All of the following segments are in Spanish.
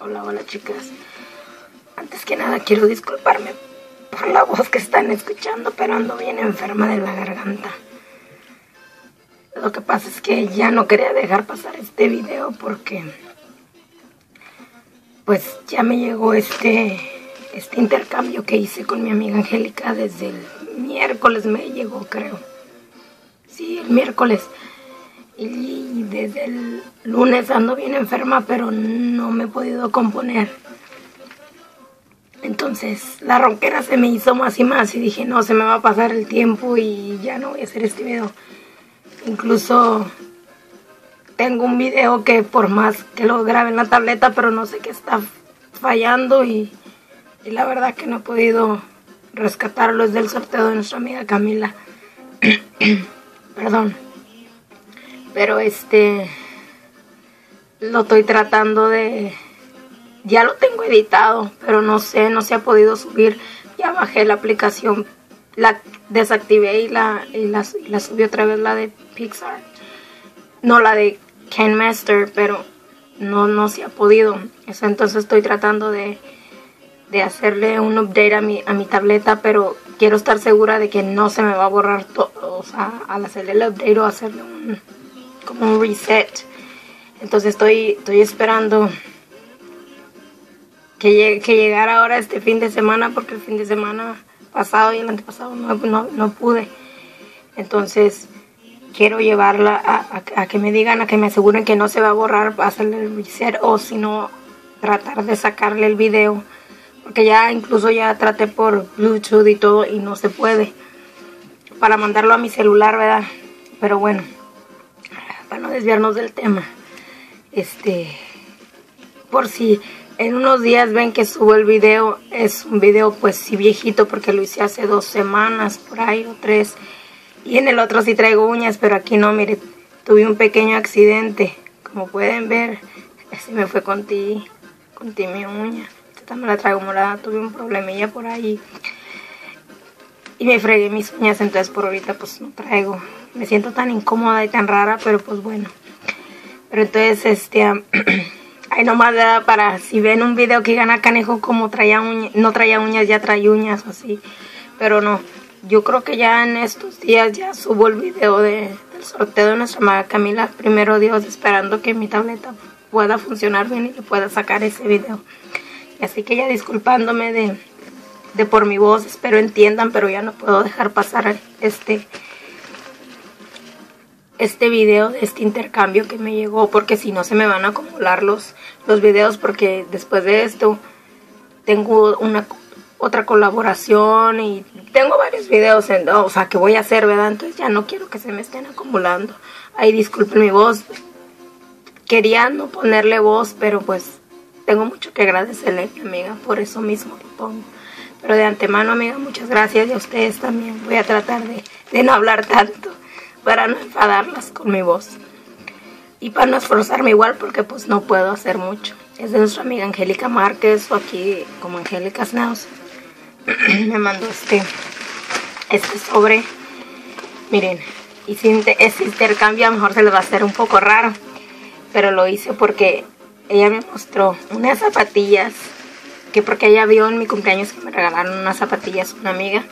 Hola, hola chicas. Antes que nada quiero disculparme por la voz que están escuchando, pero ando bien enferma de la garganta. Lo que pasa es que ya no quería dejar pasar este video porque pues ya me llegó este este intercambio que hice con mi amiga Angélica desde el miércoles me llegó, creo. Sí, el miércoles. Y desde el lunes ando bien enferma, pero no me he podido componer. Entonces la ronquera se me hizo más y más y dije, no, se me va a pasar el tiempo y ya no voy a hacer este video. Incluso tengo un video que por más que lo grabe en la tableta, pero no sé qué está fallando y, y la verdad que no he podido rescatarlo. Es del sorteo de nuestra amiga Camila. Perdón. Pero este lo estoy tratando de ya lo tengo editado, pero no sé, no se ha podido subir. Ya bajé la aplicación, la desactivé y la, y la, subí otra vez la de Pixar. No la de Ken Master, pero no, no se ha podido. entonces estoy tratando de, de hacerle un update a mi, a mi tableta, pero quiero estar segura de que no se me va a borrar todo. O sea, al hacerle el update o hacerle un, como un reset. Entonces estoy, estoy esperando que, llegue, que llegara ahora este fin de semana, porque el fin de semana pasado y el antepasado no, no, no pude. Entonces quiero llevarla a, a, que me digan, a que me aseguren que no se va a borrar, hacerle el reset o si no, tratar de sacarle el video. Porque ya incluso ya traté por Bluetooth y todo y no se puede. Para mandarlo a mi celular, ¿verdad? Pero bueno, no desviarnos del tema. Este, por si en unos días ven que subo el video, es un video pues sí viejito porque lo hice hace dos semanas por ahí o tres. Y en el otro sí traigo uñas, pero aquí no, mire, tuve un pequeño accidente. Como pueden ver, así me fue con ti, con ti mi uña. Esta me la traigo morada, tuve un problemilla por ahí. Y me fregué mis uñas, entonces por ahorita pues no traigo. Me siento tan incómoda y tan rara, pero pues bueno. Pero entonces, este, ahí nomás para, si ven un video que gana Canejo como traía uñas, no traía uñas, ya trae uñas o así. Pero no, yo creo que ya en estos días ya subo el video de, del sorteo de nuestra amada Camila. Primero Dios, esperando que mi tableta pueda funcionar bien y que pueda sacar ese video. Así que ya disculpándome de, de por mi voz, espero entiendan, pero ya no puedo dejar pasar este este video de este intercambio que me llegó porque si no se me van a acumular los, los videos porque después de esto tengo una otra colaboración y tengo varios videos en, o sea que voy a hacer verdad entonces ya no quiero que se me estén acumulando. Ay disculpen mi voz. Quería no ponerle voz pero pues tengo mucho que agradecerle amiga por eso mismo lo pongo. Pero de antemano amiga muchas gracias y a ustedes también. Voy a tratar de, de no hablar tanto para no enfadarlas con mi voz. Y para no esforzarme igual porque pues no puedo hacer mucho. Es de nuestra amiga Angélica Márquez o aquí como Angélica Snaus. Me mandó este, este sobre. Miren, y si ese intercambio a lo mejor se les va a hacer un poco raro. Pero lo hice porque ella me mostró unas zapatillas. Que porque ella vio en mi cumpleaños que me regalaron unas zapatillas una amiga.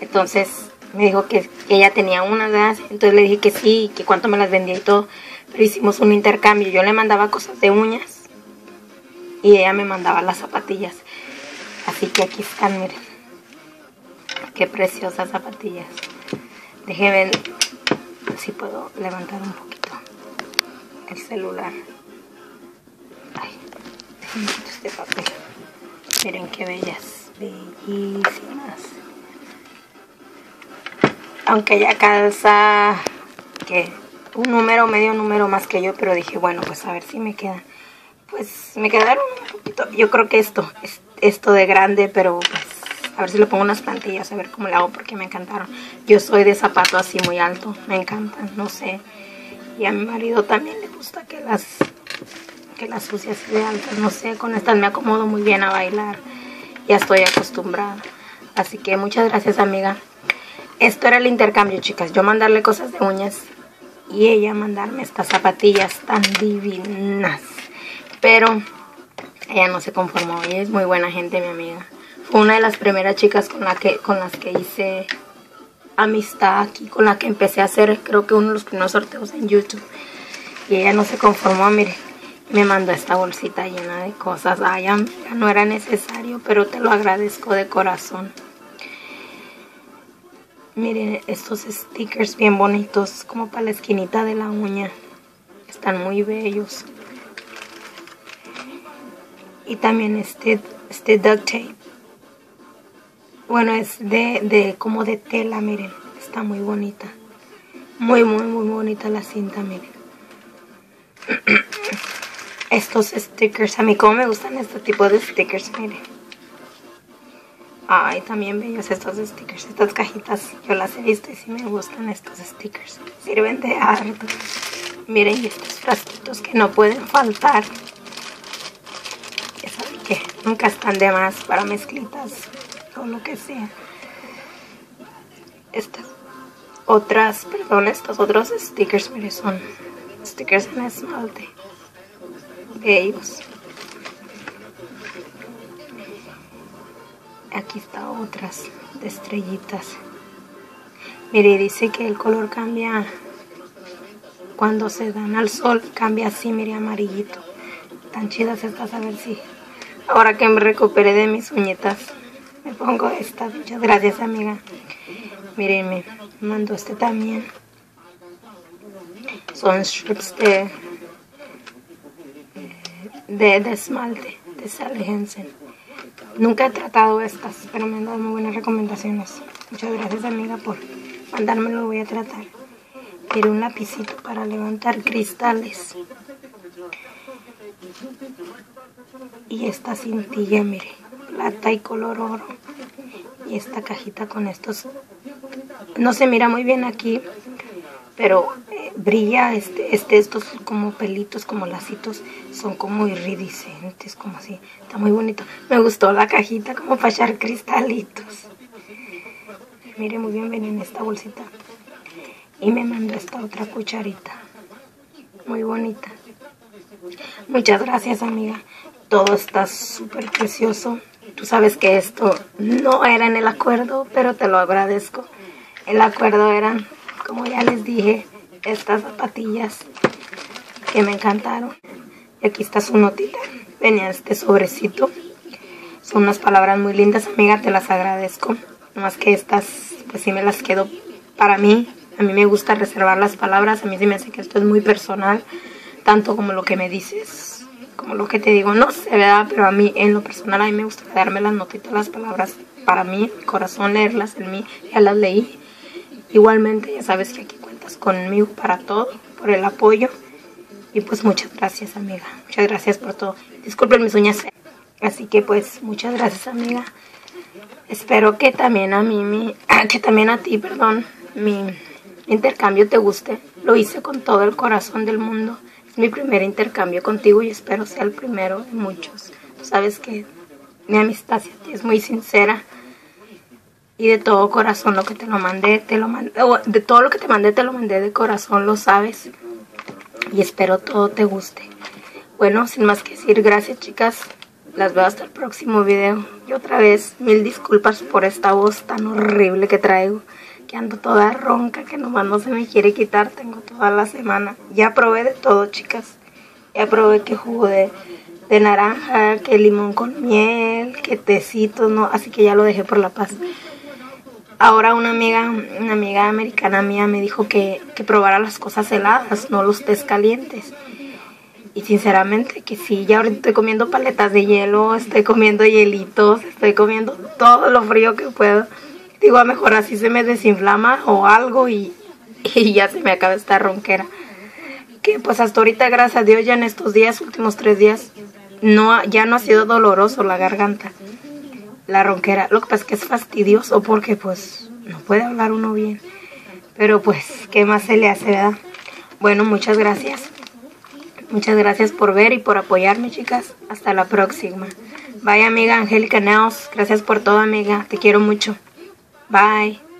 Entonces me dijo que, ella tenía una gas, entonces le dije que sí, que cuánto me las vendía y todo, pero hicimos un intercambio, yo le mandaba cosas de uñas y ella me mandaba las zapatillas, así que aquí están, miren, qué preciosas zapatillas, déjenme si puedo levantar un poquito el celular, ay, déjenme este papel, miren qué bellas, bellísimas aunque ella calza que un número, medio número más que yo, pero dije, bueno, pues a ver si me quedan. Pues me quedaron un poquito, yo creo que esto, es esto de grande, pero pues a ver si le pongo unas plantillas, a ver cómo le hago porque me encantaron. Yo soy de zapato así muy alto, me encantan, no sé. Y a mi marido también le gusta que las que las sucias de altas, no sé, con estas me acomodo muy bien a bailar. Ya estoy acostumbrada. Así que muchas gracias, amiga. Esto era el intercambio, chicas. Yo mandarle cosas de uñas y ella mandarme estas zapatillas tan divinas. Pero ella no se conformó, ella es muy buena gente, mi amiga. Fue una de las primeras chicas con, la que, con las que hice amistad aquí, con la que empecé a hacer, creo que uno de los primeros sorteos en YouTube. Y ella no se conformó, mire, me mandó esta bolsita llena de cosas. Ay, ya no era necesario, pero te lo agradezco de corazón. Miren estos stickers bien bonitos, como para la esquinita de la uña. Están muy bellos. Y también este, este duct tape. Bueno, es de, de como de tela, miren. Está muy bonita. Muy, muy, muy bonita la cinta, miren. Estos stickers, a mí como me gustan este tipo de stickers, miren. Ay, también bellos estos stickers, estas cajitas. Yo las he visto y sí me gustan estos stickers. Sirven de harto. Miren, estos frasquitos que no pueden faltar. Ya saben que nunca están de más para mezclitas o lo que sea. Estas otras, perdón, estos otros stickers, miren, son stickers en esmalte. Bellos. Aquí está otras de estrellitas. Mire, dice que el color cambia cuando se dan al sol, cambia así, mire, amarillito. Tan chidas estas, a ver si ahora que me recupere de mis uñetas, me pongo estas. Muchas gracias, amiga. Miren, me mandó este también. Son strips de, de, de esmalte, de Sally Hansen. Nunca he tratado estas, pero me han dado muy buenas recomendaciones. Muchas gracias amiga por mandármelo, voy a tratar. Quiero un lapicito para levantar cristales. Y esta cintilla, mire, plata y color oro. Y esta cajita con estos, no se mira muy bien aquí, pero brilla este, este, estos como pelitos, como lacitos, son como iridiscentes, como así, está muy bonito. Me gustó la cajita como para echar cristalitos. Mire muy bien, ven en esta bolsita. Y me mandó esta otra cucharita, muy bonita. Muchas gracias amiga, todo está súper precioso. Tú sabes que esto no era en el acuerdo, pero te lo agradezco. El acuerdo era, como ya les dije, estas zapatillas que me encantaron. Y aquí está su notita. Venía este sobrecito. Son unas palabras muy lindas, amiga, te las agradezco. Más que estas, pues sí me las quedo para mí. A mí me gusta reservar las palabras. A mí se me hace que esto es muy personal. Tanto como lo que me dices, como lo que te digo. No sé, ¿verdad? Pero a mí, en lo personal, a mí me gusta darme las notitas, las palabras para mí, corazón, leerlas en mí. Ya las leí. Igualmente, ya sabes que aquí conmigo para todo, por el apoyo. Y pues muchas gracias, amiga. Muchas gracias por todo. Disculpen mis uñas. Así que pues muchas gracias, amiga. Espero que también a mí, mi, que también a ti, perdón, mi intercambio te guste. Lo hice con todo el corazón del mundo. Es mi primer intercambio contigo y espero sea el primero de muchos. Tú sabes que mi amistad es muy sincera y de todo corazón lo que te lo mandé, te lo mandé, de todo lo que te mandé te lo mandé de corazón, lo sabes. Y espero todo te guste. Bueno, sin más que decir, gracias chicas. Las veo hasta el próximo video. Y otra vez, mil disculpas por esta voz tan horrible que traigo. Que ando toda ronca, que nomás no se me quiere quitar. Tengo toda la semana. Ya probé de todo, chicas. Ya probé que jugo de, de naranja, que limón con miel, que tecito, no. Así que ya lo dejé por la paz. Ahora una amiga, una amiga americana mía me dijo que, que probara las cosas heladas, no los tés calientes. Y sinceramente que sí, ya ahorita estoy comiendo paletas de hielo, estoy comiendo hielitos, estoy comiendo todo lo frío que puedo. Digo, a mejor así se me desinflama o algo y, y ya se me acaba esta ronquera. Que pues hasta ahorita, gracias a Dios, ya en estos días, últimos tres días, no, ya no ha sido doloroso la garganta la ronquera. Lo que pasa es que es fastidioso porque pues no puede hablar uno bien. Pero pues, ¿qué más se le hace, verdad? Bueno, muchas gracias. Muchas gracias por ver y por apoyarme, chicas. Hasta la próxima. Bye, amiga Angélica Neos. Gracias por todo, amiga. Te quiero mucho. Bye.